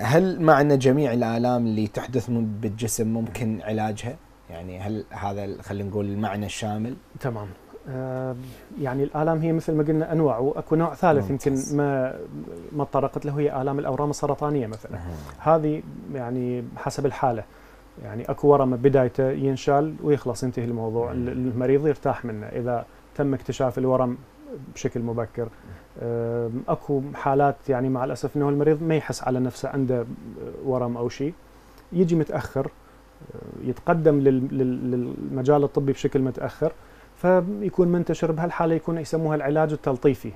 هل معنى جميع الآلام اللي تحدث بالجسم ممكن علاجها؟ يعني هل هذا خلينا نقول المعنى الشامل؟ تمام. آه يعني الآلام هي مثل ما قلنا أنواع وأكو نوع ثالث يمكن ما ما تطرقت له هي آلام الأورام السرطانية مثلا. هذه يعني حسب الحالة. يعني أكو ورم بدايته ينشال ويخلص ينتهي الموضوع. المريض يرتاح منه. إذا تم اكتشاف الورم بشكل مبكر. أكو حالات يعني مع الأسف إنه المريض ما يحس على نفسه عنده ورم أو شيء. يجي متأخر يتقدم للمجال الطبي بشكل متأخر فيكون منتشر بهالحالة يكون يسموها العلاج التلطيفي.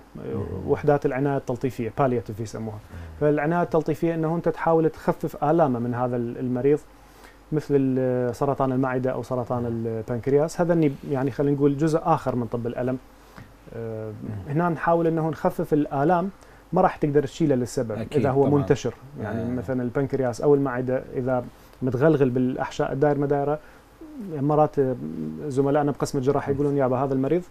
وحدات العناية التلطيفية بالياتيف يسموها. فالعناية التلطيفية إنه أنت تحاول تخفف آلامة من هذا المريض مثل سرطان المعدة أو سرطان البنكرياس. هذا يعني خلينا نقول جزء آخر من طب الألم. هنا نحاول إنه نخفف الآلام ما راح تقدر تشيله للسبب إذا هو طبعا. منتشر يعني آه. مثلا البنكرياس أو المعدة إذا متغلغل بالأحشاء الدائر مدايره مرات زملائنا بقسم الجراحة يقولون يابا هذا المريض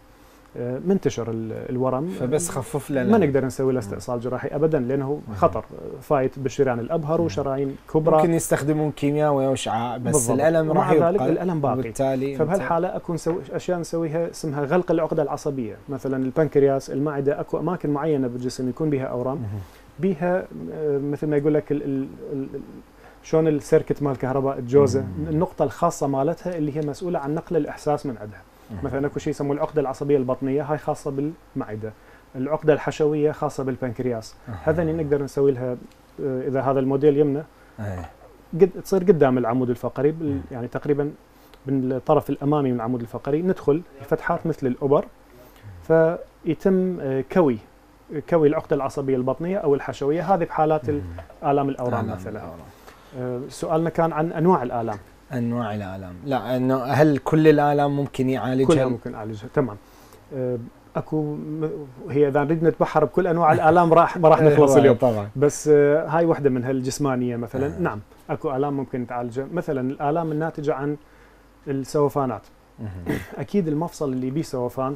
منتشر الورم. فبس خفف لنا. ما نقدر نسوي له استئصال جراحي ابدا لأنه خطر. فايت بالشريان الأبهر وشرايين كبرى. ممكن يستخدمون كيمياء واشعاع بس بالضبط. الألم راح يبقى. ذلك الألم باقي. وبالتالي فبهالحالة اكو نسوي أشياء نسويها اسمها غلق العقدة العصبية. مثلا البنكرياس المعدة أكو أماكن معينة بالجسم يكون بها أورام. بها آه، مثل ما يقول لك شلون ال circuit مال الكهرباء الجوزة. النقطة الخاصة مالتها اللي هي مسؤولة عن نقل الإحساس من عندها. مثلا أكو شيء يسموه العقدة العصبية البطنية هاي خاصة بالمعدة. العقدة الحشوية خاصة بالبنكرياس. هذا نقدر نسوي لها آه، إذا هذا الموديل يمنا قد تصير قدام العمود الفقري يعني تقريبا بالطرف الأمامي من العمود الفقري ندخل فتحات مثل الأبر. فيتم آه، كوي كوي العقدة العصبية البطنية أو الحشوية. هذه بحالات آلام الأورام مثلا. آه، سؤالنا كان عن أنواع الآلام. أنواع الآلام. لا أنه هل كل الآلام ممكن يعالجها؟ كلها ممكن يعالجها تمام. آه، أكو هي إذا نريد نتبحر بكل أنواع الآلام راح ما راح نخلص اليوم. طبعا. بس آه، هاي وحدة منها الجسمانيه مثلا. آه. نعم أكو آلام ممكن تعالجها. مثلا الآلام الناتجة عن السوفانات. أكيد المفصل اللي بيه سوفان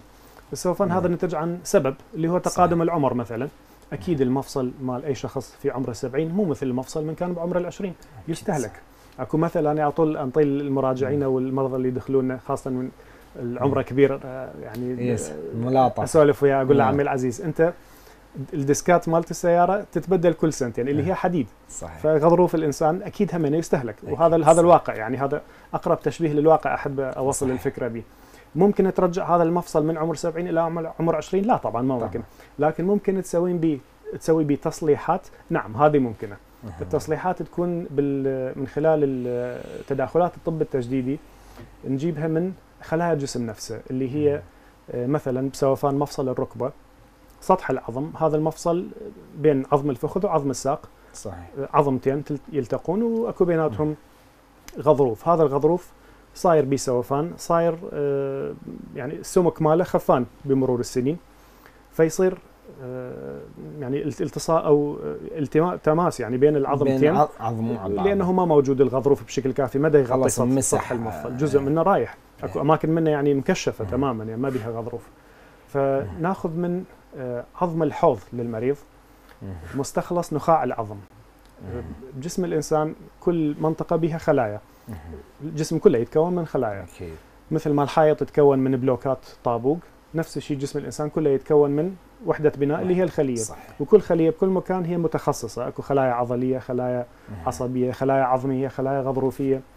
السوفان هذا نتج عن سبب اللي هو تقادم صحيح. العمر مثلا. أكيد المفصل مال أي شخص في عمر السبعين مو مثل المفصل من كان بعمر العشرين يستهلك. أكو مثل أنا على طول أنطي المراجعين والمرضى اللي يدخلون خاصة من العمر كبير آه، يعني يس ملاطة. أسولف وياه أقول له. عمي العزيز أنت الديسكات مالت السيارة تتبدل كل سنتين اللي هي حديد. صحيح. فغضروف الإنسان أكيد هم يستهلك. وهذا صحيح. هذا الواقع يعني هذا أقرب تشبيه للواقع أحب أوصل صحيح. الفكرة به. ممكن ترجع هذا المفصل من عمر 70 إلى عمر 20 لا طبعا ما ممكن. لكن ممكن تسوين به تسوي به تصليحات نعم هذه ممكنة. التصليحات تكون من خلال تداخلات الطب التجديدي نجيبها من خلايا الجسم نفسه اللي هي آه، مثلا بسوفان مفصل الركبة سطح العظم هذا المفصل بين عظم الفخذ وعظم الساق صحيح. آه، عظمتين يلتقون واكو بيناتهم غضروف. هذا الغضروف صاير بسوفان صاير آه، يعني السمك ماله خفان بمرور السنين فيصير يعني التصاق أو التماس تماس يعني بين العظمتين بين عظم وعظم لأنه ما موجود الغضروف بشكل كافي ما يغطي سطح المفصل جزء منه رايح. أكو أماكن منه يعني مكشفة تماما يعني ما بها غضروف. فناخذ من آه، عظم الحوض للمريض مستخلص نخاع العظم. جسم الإنسان كل منطقة بها خلايا. الجسم كله يتكون من خلايا. مثل ما الحائط يتكون من بلوكات طابوق نفس الشيء جسم الإنسان كله يتكون من وحدة بناء اللي هي الخلية. صحيح. وكل خلية بكل مكان هي متخصصة. أكو خلايا عضلية خلايا عصبية خلايا عظمية خلايا غضروفية.